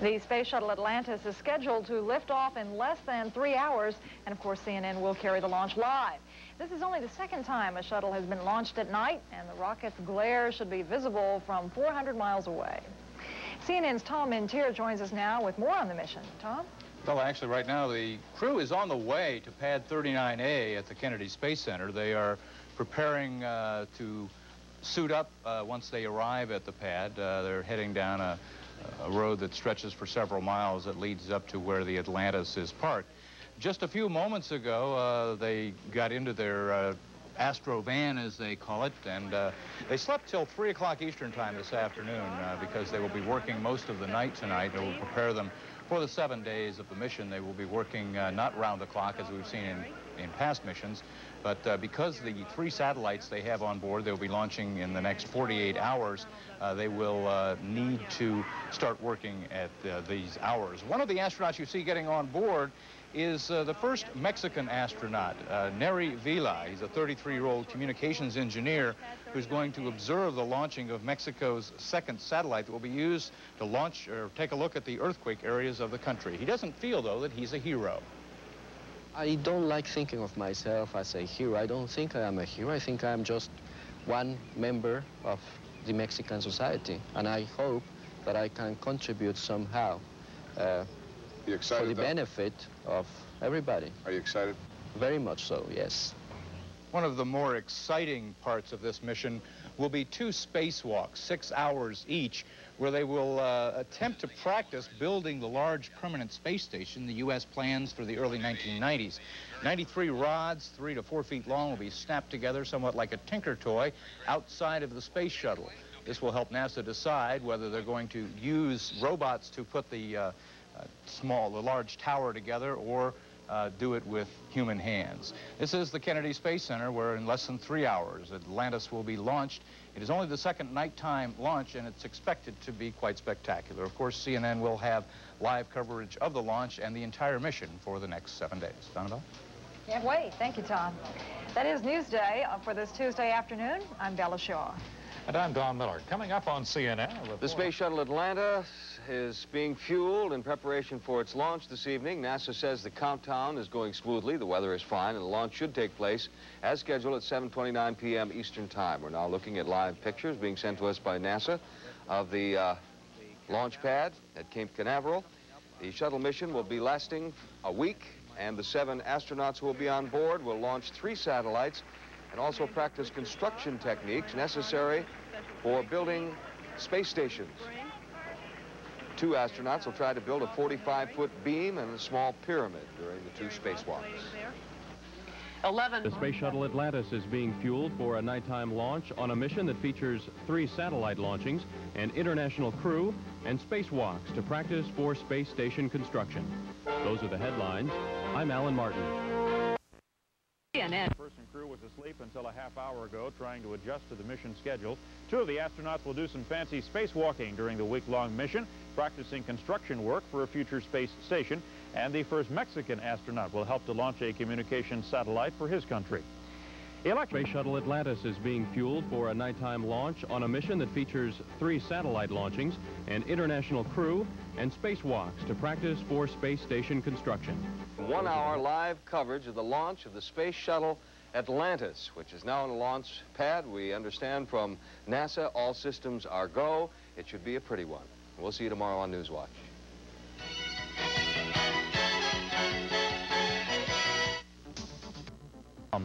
The Space Shuttle Atlantis is scheduled to lift off in less than three hours, and of course CNN will carry the launch live. This is only the second time a shuttle has been launched at night, and the rocket's glare should be visible from 400 miles away. CNN's Tom Mintier joins us now with more on the mission. Tom? Well, actually, right now, the crew is on the way to Pad 39A at the Kennedy Space Center. They are preparing uh, to suit up uh, once they arrive at the pad. Uh, they're heading down a, a road that stretches for several miles that leads up to where the Atlantis is parked. Just a few moments ago, uh, they got into their uh, Astro van, as they call it, and uh, they slept till 3 o'clock Eastern time this afternoon uh, because they will be working most of the night tonight. It will prepare them for the seven days of the mission. They will be working uh, not round the clock, as we've seen in, in past missions, but uh, because the three satellites they have on board, they'll be launching in the next 48 hours, uh, they will uh, need to start working at uh, these hours. One of the astronauts you see getting on board is uh, the first Mexican astronaut, uh, Neri Vela. He's a 33-year-old communications engineer who's going to observe the launching of Mexico's second satellite that will be used to launch or take a look at the earthquake areas of the country. He doesn't feel, though, that he's a hero. I don't like thinking of myself as a hero. I don't think I am a hero. I think I am just one member of the Mexican society. And I hope that I can contribute somehow uh, you excited, for the though? benefit of everybody. Are you excited? Very much so, yes. One of the more exciting parts of this mission will be two spacewalks, six hours each, where they will uh, attempt to practice building the large permanent space station the U.S. plans for the early 1990s. 93 rods, three to four feet long, will be snapped together somewhat like a tinker toy outside of the space shuttle. This will help NASA decide whether they're going to use robots to put the uh, uh, small, the large tower together or uh, do it with human hands. This is the Kennedy Space Center where in less than three hours Atlantis will be launched. It is only the second nighttime launch and it's expected to be quite spectacular. Of course, CNN will have live coverage of the launch and the entire mission for the next seven days. Donabelle? Can't wait. Thank you, Tom. That is Newsday uh, for this Tuesday afternoon. I'm Bella Shaw. And I'm Don Miller. Coming up on CNN. The Space Shuttle Atlanta is being fueled in preparation for its launch this evening. NASA says the countdown is going smoothly, the weather is fine, and the launch should take place as scheduled at 7.29 p.m. Eastern Time. We're now looking at live pictures being sent to us by NASA of the uh, launch pad at Cape Canaveral. The shuttle mission will be lasting a week, and the seven astronauts who will be on board will launch three satellites and also practice construction techniques necessary for building space stations. Two astronauts will try to build a 45-foot beam and a small pyramid during the two spacewalks. 11. The Space Shuttle Atlantis is being fueled for a nighttime launch on a mission that features three satellite launchings, an international crew, and spacewalks to practice for space station construction. Those are the headlines. I'm Alan Martin. CNN. Person crew was asleep until a half hour ago trying to adjust to the mission schedule. Two of the astronauts will do some fancy spacewalking during the week-long mission, practicing construction work for a future space station. And the first Mexican astronaut will help to launch a communication satellite for his country. Space Shuttle Atlantis is being fueled for a nighttime launch on a mission that features three satellite launchings, an international crew, and spacewalks to practice for space station construction. One hour live coverage of the launch of the Space Shuttle Atlantis, which is now on the launch pad. We understand from NASA all systems are go. It should be a pretty one. We'll see you tomorrow on Newswatch.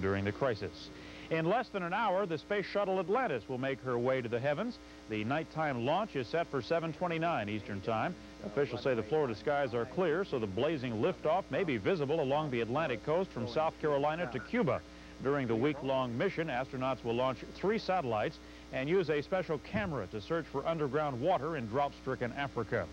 during the crisis. In less than an hour, the Space Shuttle Atlantis will make her way to the heavens. The nighttime launch is set for 7.29 Eastern Time. Officials say the Florida skies are clear, so the blazing liftoff may be visible along the Atlantic coast from South Carolina to Cuba. During the week-long mission, astronauts will launch three satellites and use a special camera to search for underground water in drought-stricken Africa.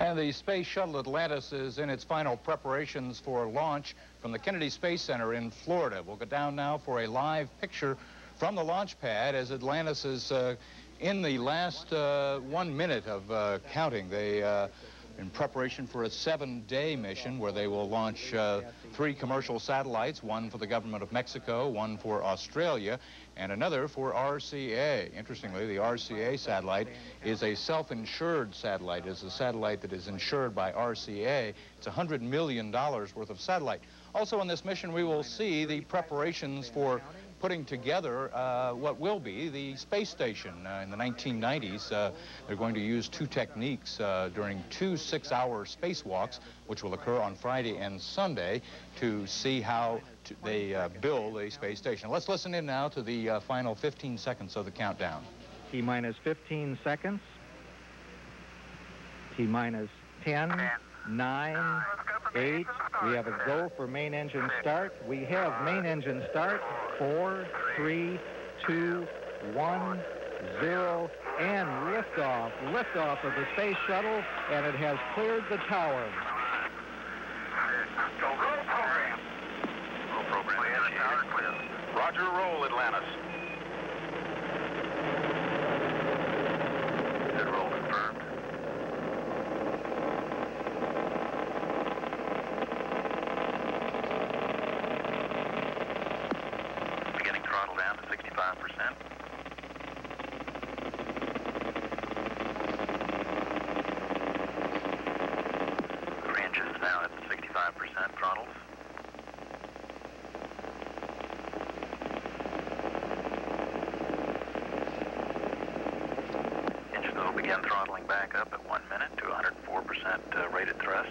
And the Space Shuttle Atlantis is in its final preparations for launch from the Kennedy Space Center in Florida. We'll go down now for a live picture from the launch pad as Atlantis is uh, in the last uh, one minute of uh, counting. They uh, in preparation for a seven-day mission where they will launch uh, three commercial satellites, one for the government of Mexico, one for Australia, and another for RCA. Interestingly, the RCA satellite is a self-insured satellite. It's a satellite that is insured by RCA. It's $100 million worth of satellite. Also on this mission, we will see the preparations for putting together uh, what will be the space station. Uh, in the 1990s, uh, they're going to use two techniques uh, during two six-hour spacewalks, which will occur on Friday and Sunday, to see how to, they uh, build a space station. Let's listen in now to the uh, final 15 seconds of the countdown. T minus 15 seconds. T minus 10, 9, 8. We have a go for main engine start. We have main engine start. 4, 3, 2, 1, 0, and liftoff. Liftoff of the space shuttle, and it has cleared the tower. Roll program. Roll program. Roger, roll, Atlantis. 25% throttles. Engine will begin throttling back up at one minute to 104% uh, rated thrust.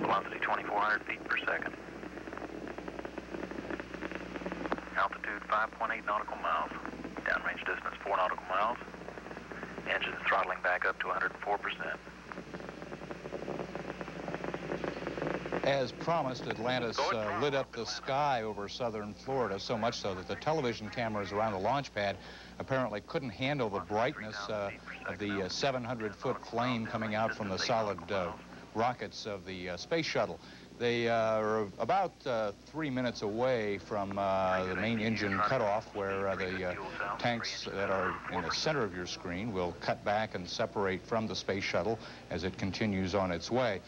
Velocity 2400 feet per second. Altitude 5.8 nautical miles. Downrange distance 4 nautical miles. Engines throttling back up to 104%. As promised, Atlantis uh, lit up the sky over southern Florida, so much so that the television cameras around the launch pad apparently couldn't handle the brightness uh, of the 700-foot flame coming out from the solid uh, rockets of the uh, space shuttle. They uh, are about uh, three minutes away from uh, the main engine cutoff where the tanks that are in the center of your screen will cut back and separate from the space shuttle as it continues on its way.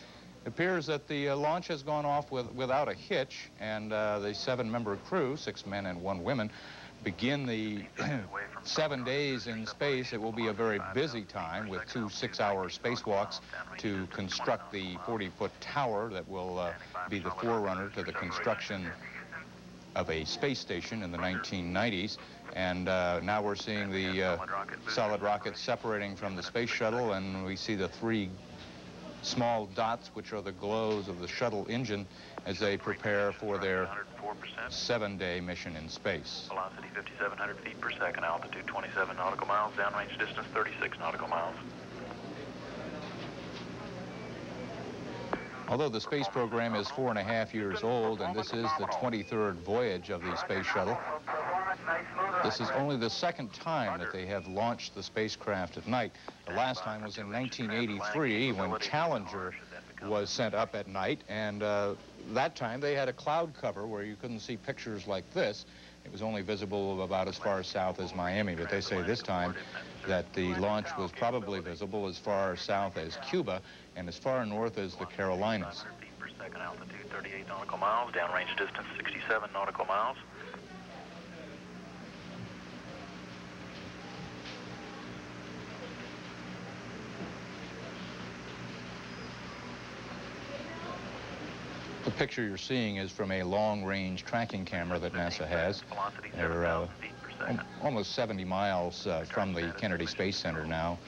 It appears that the launch has gone off with, without a hitch, and the seven-member crew, six men and one woman, begin the seven days in space. It will be a very busy time with two six-hour spacewalks to construct the 40-foot tower that will uh, be the forerunner to the construction of a space station in the 1990s. And uh, now we're seeing the uh, solid rockets separating from the space shuttle, and we see the three small dots, which are the glows of the shuttle engine, as they prepare for their seven-day mission in space. Velocity 5,700 feet per second. Altitude 27 nautical miles. Downrange distance 36 nautical miles. Although the space program is four and a half years old, and this is the 23rd voyage of the space shuttle, this is only the second time that they have launched the spacecraft at night. The last time was in 1983 when Challenger was sent up at night, and uh, that time they had a cloud cover where you couldn't see pictures like this. It was only visible about as far south as Miami, but they say this time that the launch was probably visible as far south as Cuba and as far north as the Carolinas. 500 second. Altitude 38 nautical miles. Downrange distance 67 nautical miles. The picture you're seeing is from a long-range tracking camera that NASA has. They're uh, 7,000 feet per second. al- almost 70 miles uh, from the Kennedy Space Center now.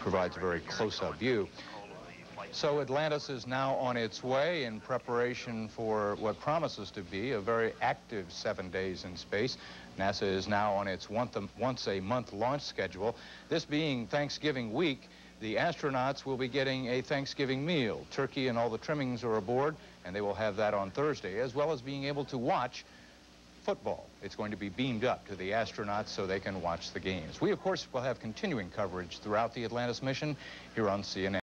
Provides a very close-up view. So Atlantis is now on its way in preparation for what promises to be a very active seven days in space. NASA is now on its once a month launch schedule. This being Thanksgiving week, the astronauts will be getting a Thanksgiving meal. Turkey and all the trimmings are aboard, and they will have that on Thursday, as well as being able to watch football. It's going to be beamed up to the astronauts so they can watch the games. We, of course, will have continuing coverage throughout the Atlantis mission here on CNN.